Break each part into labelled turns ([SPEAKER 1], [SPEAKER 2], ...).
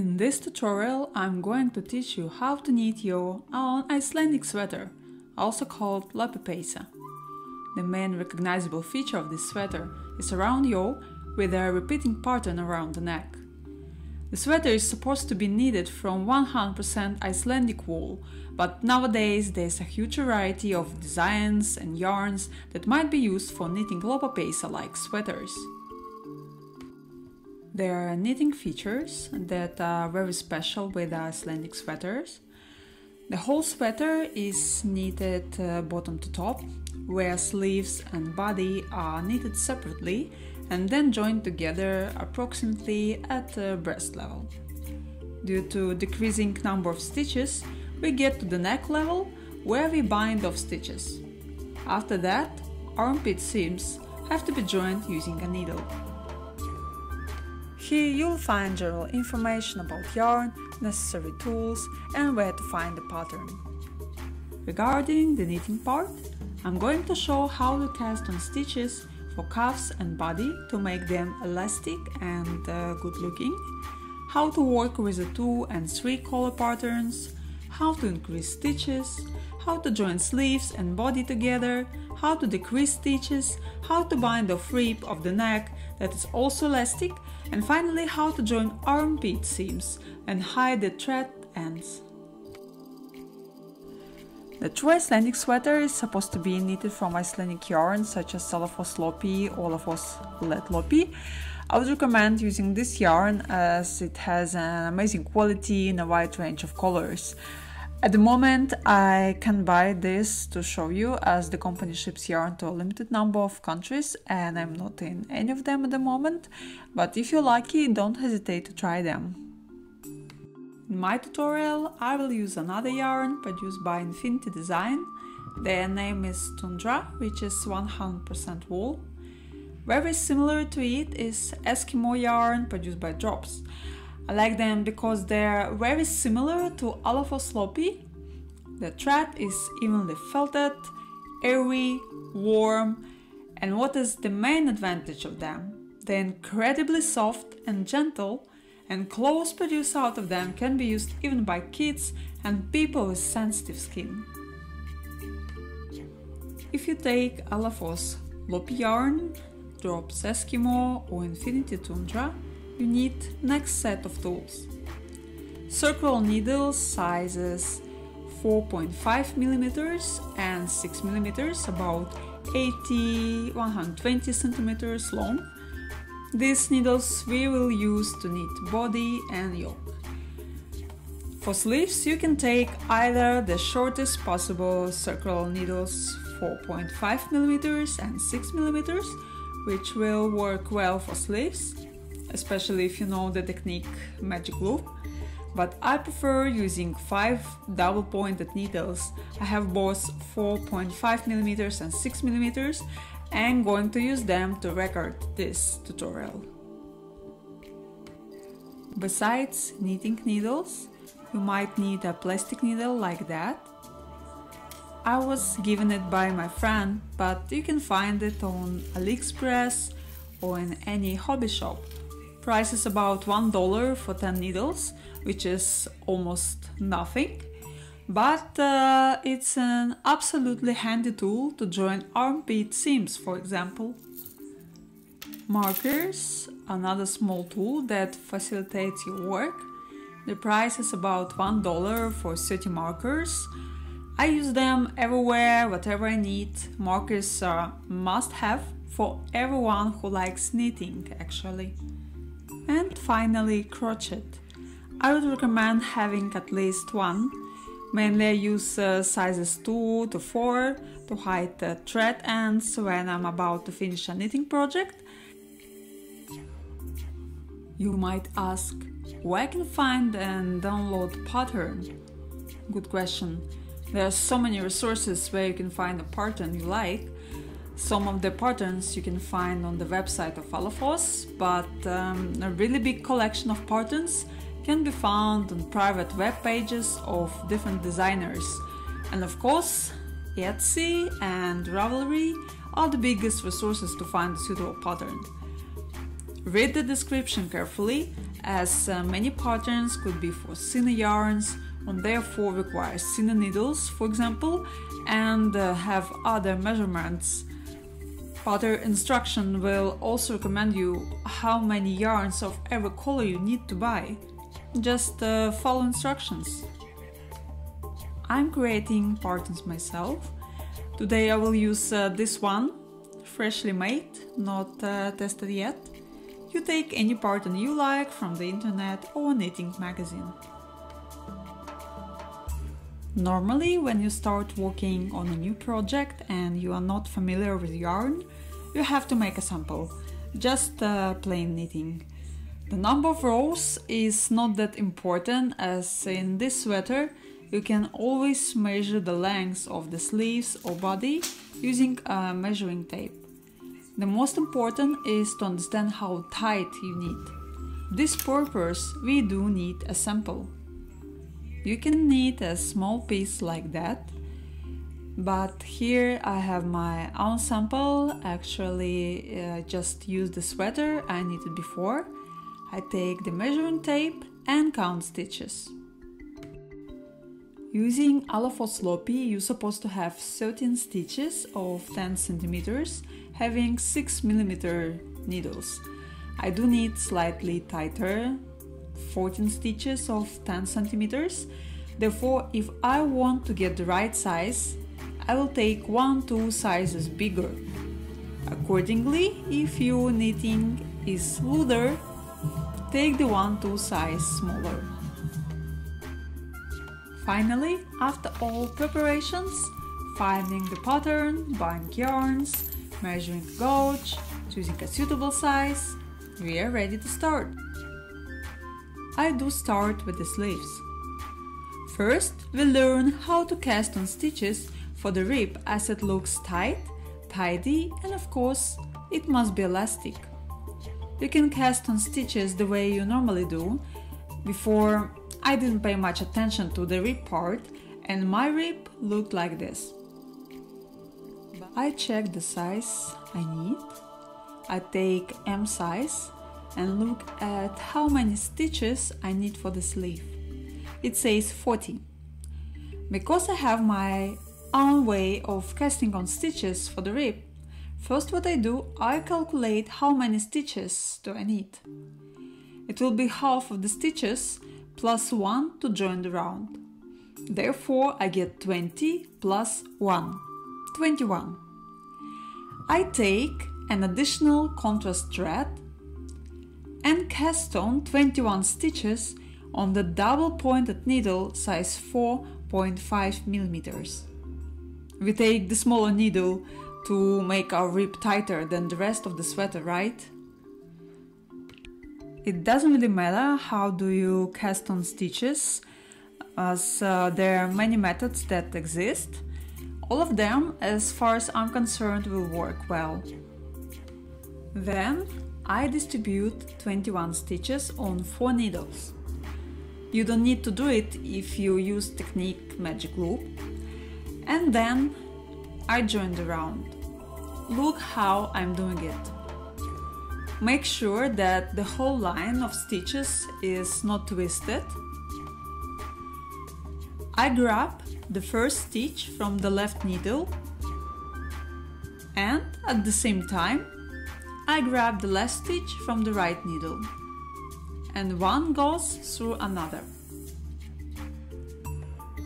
[SPEAKER 1] In this tutorial I'm going to teach you how to knit your own Icelandic sweater, also called lopapeysa. The main recognizable feature of this sweater is a round yoke with a repeating pattern around the neck. The sweater is supposed to be knitted from 100% Icelandic wool, but nowadays there's a huge variety of designs and yarns that might be used for knitting lopapeysa like sweaters. There are knitting features that are very special with Icelandic sweaters. The whole sweater is knitted uh, bottom to top, where sleeves and body are knitted separately and then joined together approximately at uh, breast level. Due to decreasing number of stitches, we get to the neck level where we bind off stitches. After that, armpit seams have to be joined using a needle. Here you'll find general information about yarn, necessary tools and where to find the pattern. Regarding the knitting part, I'm going to show how to cast on stitches for cuffs and body to make them elastic and uh, good looking, how to work with the two and three color patterns, how to increase stitches, how to join sleeves and body together, how to decrease stitches, how to bind the rib of the neck that is also elastic, and finally how to join armpit seams and hide the thread ends. The true Icelandic sweater is supposed to be knitted from Icelandic yarn such as Alafoss Lopi or Lafoss Let Lopi. I would recommend using this yarn as it has an amazing quality in a wide range of colors. At the moment, I can buy this to show you as the company ships yarn to a limited number of countries and I'm not in any of them at the moment, but if you're lucky, don't hesitate to try them. In my tutorial, I will use another yarn produced by Infinity Design. Their name is Tundra, which is 100% wool. Very similar to it is Eskimo yarn produced by Drops. I like them because they're very similar to Alafoss Lopi. The thread is evenly felted, airy, warm, and what is the main advantage of them? They're incredibly soft and gentle, and clothes produced out of them can be used even by kids and people with sensitive skin. If you take Alafoss Lopi yarn, Drops Eskimo or Infinity Tundra, you need next set of tools. Circular needles sizes 4.5 millimeters and 6 millimeters, about 80 120 centimeters long. These needles we will use to knit body and yoke. For sleeves, you can take either the shortest possible circular needles 4.5 millimeters and 6 millimeters, which will work well for sleeves, especially if you know the technique magic loop. But I prefer using 5 double pointed needles. I have both 4.5mm and 6mm and going to use them to record this tutorial. Besides knitting needles, you might need a plastic needle like that. I was given it by my friend, but you can find it on AliExpress or in any hobby shop. Price is about $1 for 10 needles, which is almost nothing. But uh, it's an absolutely handy tool to join armpit seams, for example. Markers, another small tool that facilitates your work. The price is about $1 for 30 markers. I use them everywhere, whatever I need. Markers are must have for everyone who likes knitting, actually. And finally, crochet. I would recommend having at least one. Mainly I use uh, sizes 2 to 4 to hide the thread ends when I'm about to finish a knitting project. You might ask where I can find and download pattern. Good question. There are so many resources where you can find a pattern you like. Some of the patterns you can find on the website of Alafoss, but um, a really big collection of patterns can be found on private web pages of different designers. And of course, Etsy and Ravelry are the biggest resources to find a suitable pattern. Read the description carefully as uh, many patterns could be for thinner yarns and therefore require thinner needles, for example, and uh, have other measurements. Pattern instruction will also recommend you how many yarns of every color you need to buy. Just uh, follow instructions. I'm creating patterns myself. Today I will use uh, this one, freshly made, not uh, tested yet. You take any pattern you like from the internet or knitting magazine. Normally, when you start working on a new project and you are not familiar with yarn, you have to make a sample, just uh, plain knitting. The number of rows is not that important as in this sweater you can always measure the length of the sleeves or body using a measuring tape. The most important is to understand how tight you knit. This purpose we do need a sample. You can knit a small piece like that, but here I have my own sample. Actually, uh, just use the sweater I knitted before. I take the measuring tape and count stitches. Using Alafoss Lopi, you're supposed to have 13 stitches of 10 centimeters, having 6 millimeter needles. I do need slightly tighter 14 stitches of 10 centimeters. Therefore, if I want to get the right size, I will take 1-2 sizes bigger. Accordingly, if your knitting is smoother, take the 1-2 size smaller. Finally, after all preparations, finding the pattern, buying yarns, measuring gauge, choosing a suitable size, we are ready to start. I do start with the sleeves. First, we learn how to cast on stitches for the rib as it looks tight, tidy and of course it must be elastic. You can cast on stitches the way you normally do. Before I didn't pay much attention to the rib part and my rib looked like this. I check the size I need. I take M size and look at how many stitches I need for the sleeve. It says 40. Because I have my own way of casting on stitches for the rib, first what I do, I calculate how many stitches do I need. It will be half of the stitches plus 1 to join the round. Therefore, I get 20 plus 1, 21. I take an additional contrast thread and cast on 21 stitches on the double pointed needle size 4.5 millimeters. We take the smaller needle to make our rib tighter than the rest of the sweater, right? It doesn't really matter how do you cast on stitches as uh, there are many methods that exist. All of them, as far as I'm concerned, will work well. Then I distribute 21 stitches on 4 needles. You don't need to do it if you use technique magic loop. And then I join the round. Look how I'm doing it. Make sure that the whole line of stitches is not twisted. I grab the first stitch from the left needle and at the same time I grab the last stitch from the right needle and one goes through another.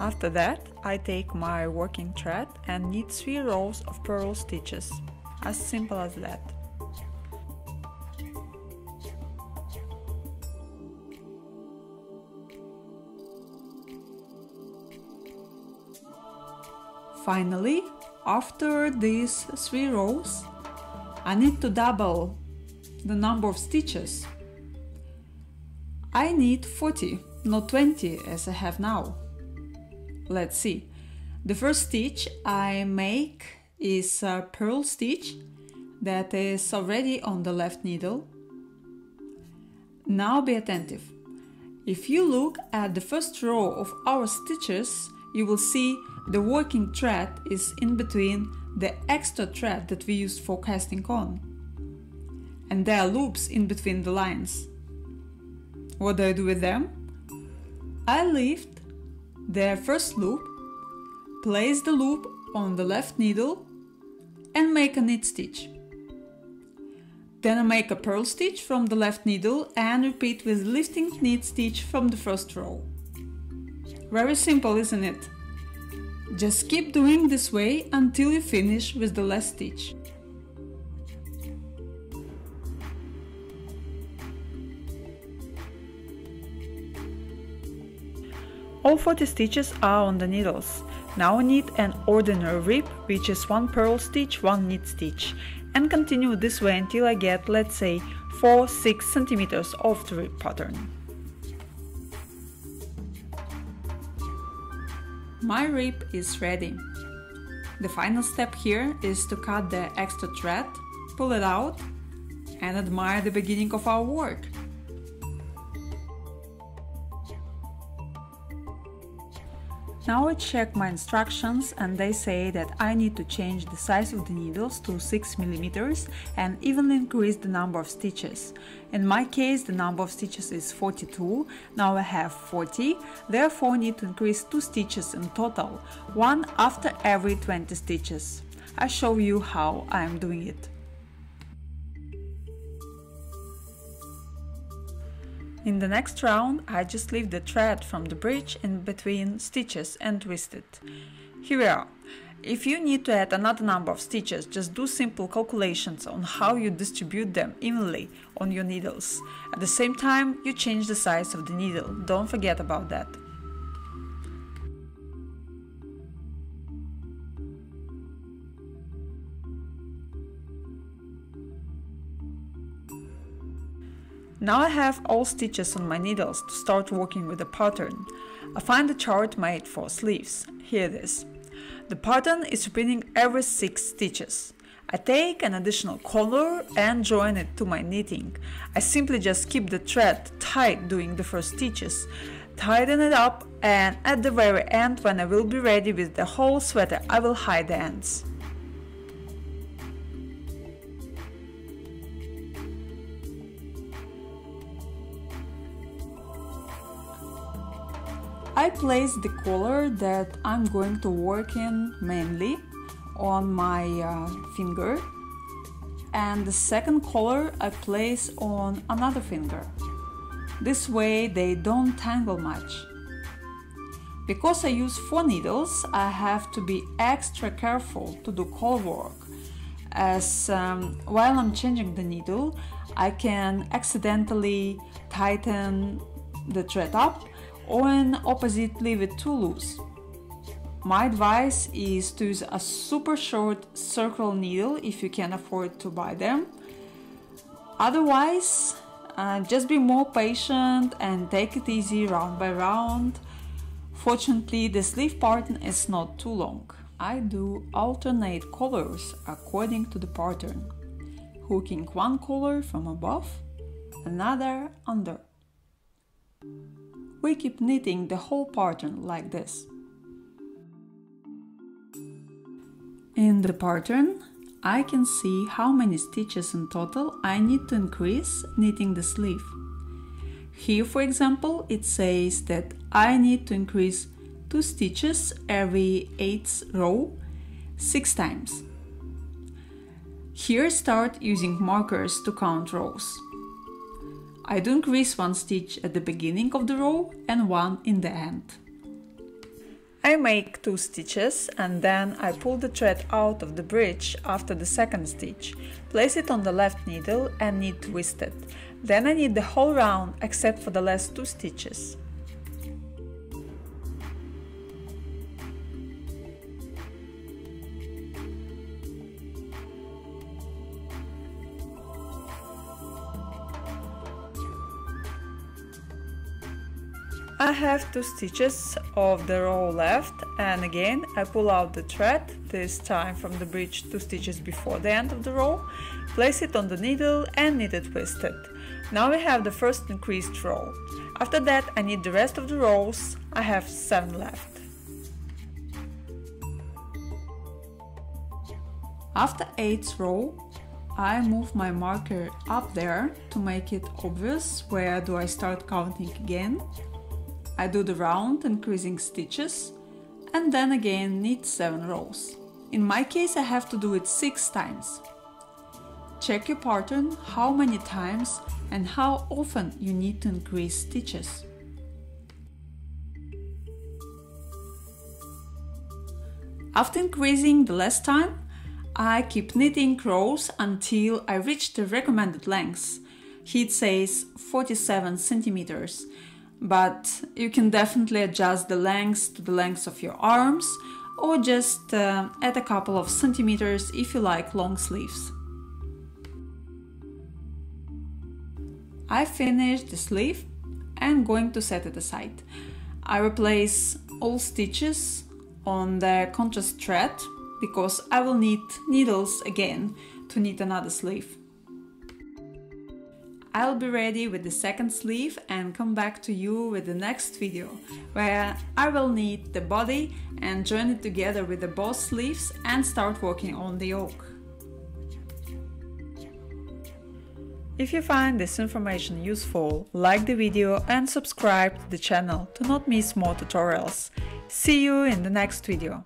[SPEAKER 1] After that, I take my working thread and knit 3 rows of purl stitches. As simple as that. Finally, after these 3 rows, I need to double the number of stitches. I need 40, not 20 as I have now. Let's see. The first stitch I make is a purl stitch that is already on the left needle. Now be attentive. If you look at the first row of our stitches, you will see the working thread is in between the extra thread that we used for casting on. And there are loops in between the lines. What do I do with them? I lift the first loop, place the loop on the left needle and make a knit stitch. Then I make a purl stitch from the left needle and repeat with lifting knit stitch from the first row. Very simple, isn't it? Just keep doing this way until you finish with the last stitch. All 40 stitches are on the needles. Now knit an ordinary rib, which is one purl stitch, one knit stitch, and continue this way until I get, let's say, 4-6 centimeters of the rib pattern. My rib is ready. The final step here is to cut the extra thread, pull it out, and admire the beginning of our work. Now I check my instructions and they say that I need to change the size of the needles to 6 mm and even increase the number of stitches. In my case the number of stitches is 42, now I have 40, therefore need to increase 2 stitches in total, one after every 20 stitches. I show you how I am doing it. In the next round, I just leave the thread from the bridge in between stitches and twist it. Here we are. If you need to add another number of stitches, just do simple calculations on how you distribute them evenly on your needles. At the same time, you change the size of the needle, don't forget about that. Now I have all stitches on my needles to start working with the pattern. I find a chart made for sleeves. Here it is. The pattern is repeating every 6 stitches. I take an additional color and join it to my knitting. I simply just keep the thread tight during the first stitches, tighten it up and at the very end when I will be ready with the whole sweater I will hide the ends. I place the color that I'm going to work in mainly on my uh, finger and the second color I place on another finger. This way they don't tangle much. Because I use four needles, I have to be extra careful to do color work as um, while I'm changing the needle, I can accidentally tighten the thread up or an opposite leave it too loose. My advice is to use a super short circle needle if you can afford to buy them. Otherwise, uh, just be more patient and take it easy round by round. Fortunately, the sleeve pattern is not too long. I do alternate colors according to the pattern, hooking one color from above, another under we keep knitting the whole pattern like this. In the pattern, I can see how many stitches in total I need to increase knitting the sleeve. Here, for example, it says that I need to increase 2 stitches every 8th row 6 times. Here start using markers to count rows. I do increase one stitch at the beginning of the row and one in the end. I make two stitches and then I pull the thread out of the bridge after the second stitch, place it on the left needle and knit twisted. Then I knit the whole round except for the last two stitches. I have two stitches of the row left and again I pull out the thread, this time from the bridge two stitches before the end of the row, place it on the needle and knit it twisted. Now we have the first increased row. After that I knit the rest of the rows, I have 7 left. After 8th row, I move my marker up there to make it obvious where do I start counting again. I do the round increasing stitches and then again knit 7 rows. In my case I have to do it 6 times. Check your pattern how many times and how often you need to increase stitches. After increasing the last time, I keep knitting rows until I reach the recommended length. It says 47 centimeters, but you can definitely adjust the length to the length of your arms or just uh, add a couple of centimeters if you like long sleeves. I finished the sleeve and going to set it aside. I replace all stitches on the contrast thread because I will need needles again to knit another sleeve. I'll be ready with the second sleeve and come back to you with the next video, where I will knit the body and join it together with the both sleeves and start working on the yoke. If you find this information useful, like the video and subscribe to the channel to not miss more tutorials. See you in the next video.